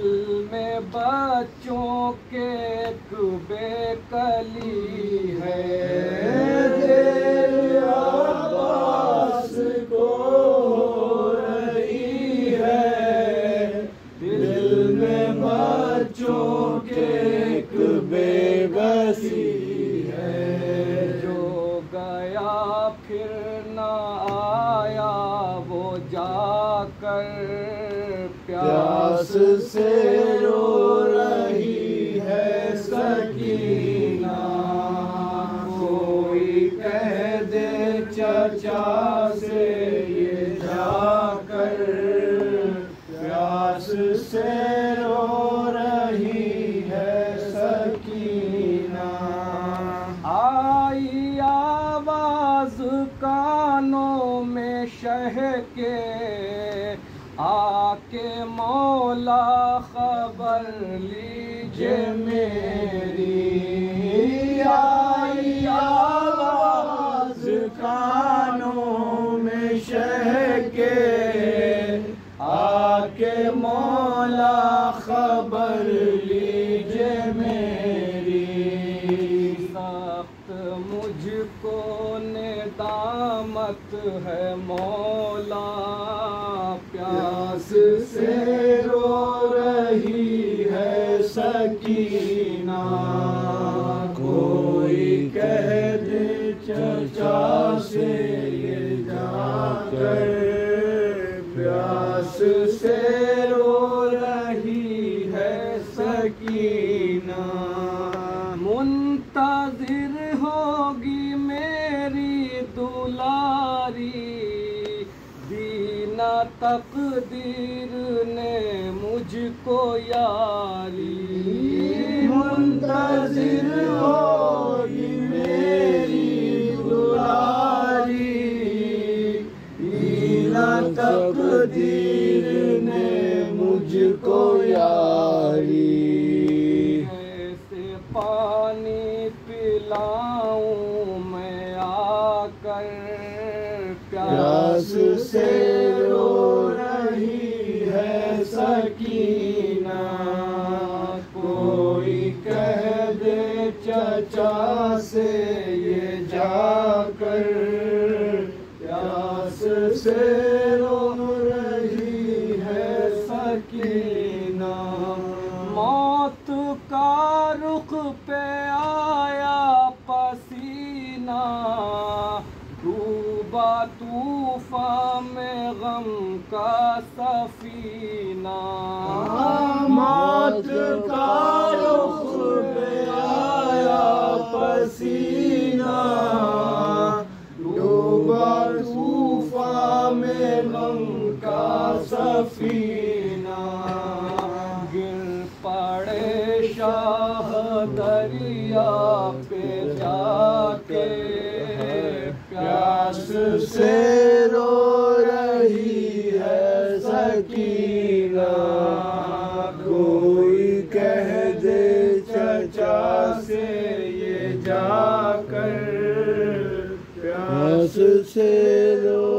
दिल में बच्चों के एक बेकली है। फिर न आया वो जाकर प्यास से रो रही है सकीना। कोई कह दे चचा से ये जाकर। प्यास से रो रही है सकीना। आई आवाज़ कानों में शह के आके मौला खबर लीजिए मेरी। आई कानों में शह के आके मौला खबर लीजिए मेरी। सख्त मुझको निदामत है मौला। से रो रही है सकीना। कोई कह दे चचा से ये जाकर प्यास से तकदीर ने मुझको यारी। मुंतजिर होगी मेरी दुलारी। दीना तकदीर ने मुझको यारी। ऐसे पानी पिलाऊं मैं आकर प्यास से चचा से ये जाकर प्यास से रो रही है सकीना। मौत का रुख पे आया पसीना। डूबा तूफ़ान में गम का सफीना। पड़े शाह दरिया पे जाके प्यास से रो रही है सकीना कोई कह दे चचा से ये जाकर प्यास से रो